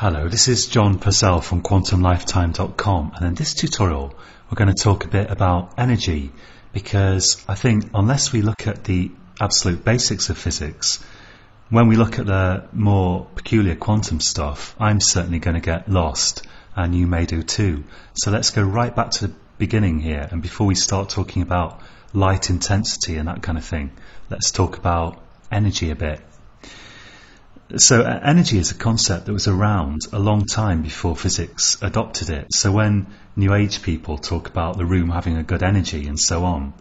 Hello, this is John Purcell from quantumlifetime.com and in this tutorial we're going to talk a bit about energy because I think unless we look at the absolute basics of physics, when we look at the more peculiar quantum stuff, I'm certainly going to get lost and you may do too. So let's go right back to the beginning here and before we start talking about light intensity and that kind of thing, let's talk about energy a bit. So uh, energy is a concept that was around a long time before physics adopted it. So when New Age people talk about the room having a good energy and so on,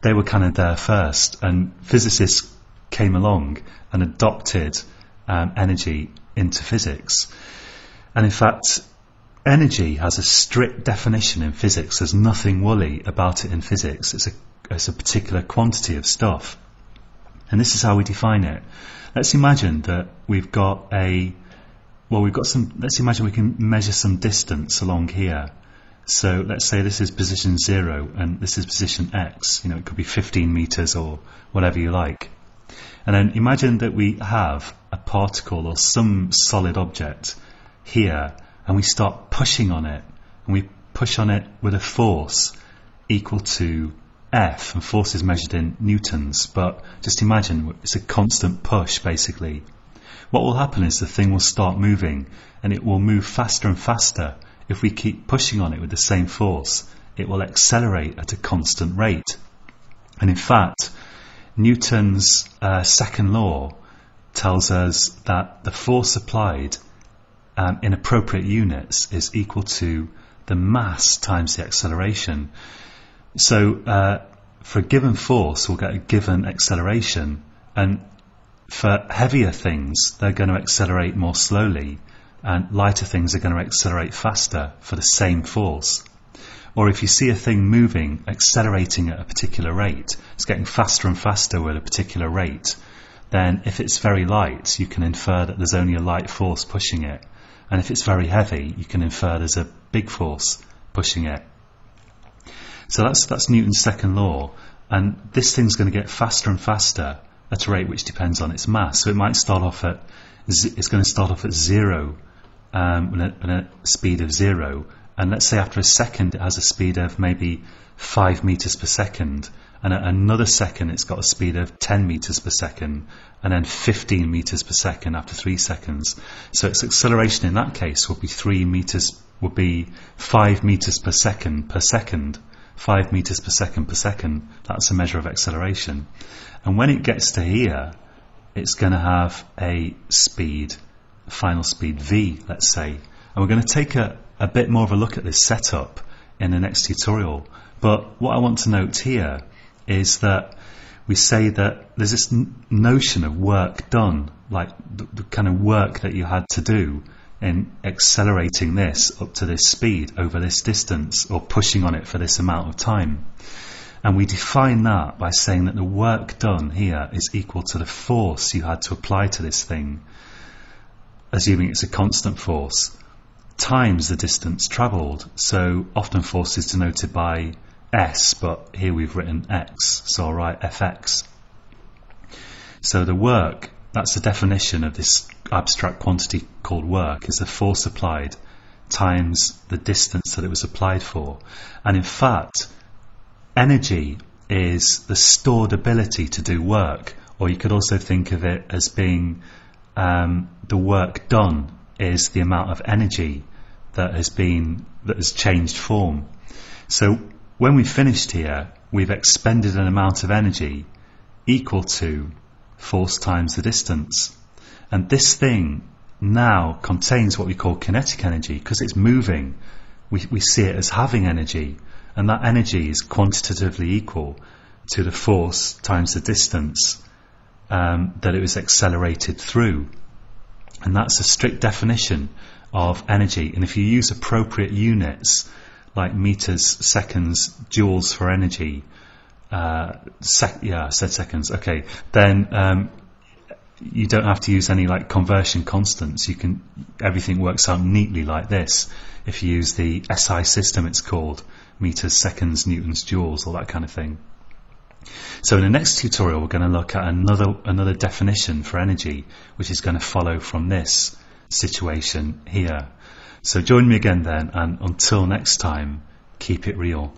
they were kind of there first, and physicists came along and adopted um, energy into physics. And in fact, energy has a strict definition in physics. There's nothing woolly about it in physics. It's a, it's a particular quantity of stuff. And this is how we define it. Let's imagine that we've got a, well, we've got some, let's imagine we can measure some distance along here. So let's say this is position zero and this is position X. You know, it could be 15 meters or whatever you like. And then imagine that we have a particle or some solid object here and we start pushing on it and we push on it with a force equal to F, and force is measured in newtons, but just imagine it's a constant push basically. What will happen is the thing will start moving and it will move faster and faster. If we keep pushing on it with the same force, it will accelerate at a constant rate. And in fact, Newton's uh, second law tells us that the force applied um, in appropriate units is equal to the mass times the acceleration. So uh, for a given force, we'll get a given acceleration, and for heavier things, they're going to accelerate more slowly, and lighter things are going to accelerate faster for the same force. Or if you see a thing moving, accelerating at a particular rate, it's getting faster and faster at a particular rate, then if it's very light, you can infer that there's only a light force pushing it. And if it's very heavy, you can infer there's a big force pushing it. So that's that's Newton's second law, and this thing's going to get faster and faster at a rate which depends on its mass. So it might start off at it's going to start off at zero, um, at a speed of zero, and let's say after a second it has a speed of maybe five meters per second, and at another second it's got a speed of 10 meters per second, and then 15 meters per second after three seconds. So its acceleration in that case would be three meters, would be five meters per second per second. 5 meters per second per second, that's a measure of acceleration. And when it gets to here, it's going to have a speed, final speed v, let's say. And we're going to take a, a bit more of a look at this setup in the next tutorial. But what I want to note here is that we say that there's this notion of work done, like the, the kind of work that you had to do in accelerating this up to this speed over this distance or pushing on it for this amount of time. And we define that by saying that the work done here is equal to the force you had to apply to this thing, assuming it's a constant force, times the distance travelled. So often force is denoted by S, but here we've written X, so I'll write Fx. So the work that's the definition of this abstract quantity called work, is the force applied times the distance that it was applied for. And in fact, energy is the stored ability to do work, or you could also think of it as being um, the work done is the amount of energy that has been that has changed form. So when we finished here, we've expended an amount of energy equal to force times the distance. And this thing now contains what we call kinetic energy because it's moving. We, we see it as having energy, and that energy is quantitatively equal to the force times the distance um, that it was accelerated through. And that's a strict definition of energy. And if you use appropriate units like meters, seconds, joules for energy, uh, sec- yeah, I said seconds. Okay, then um, you don't have to use any like conversion constants. You can everything works out neatly like this. If you use the SI system, it's called meters, seconds, newtons, joules, all that kind of thing. So in the next tutorial, we're going to look at another another definition for energy, which is going to follow from this. situation here. So join me again then, and until next time, keep it real.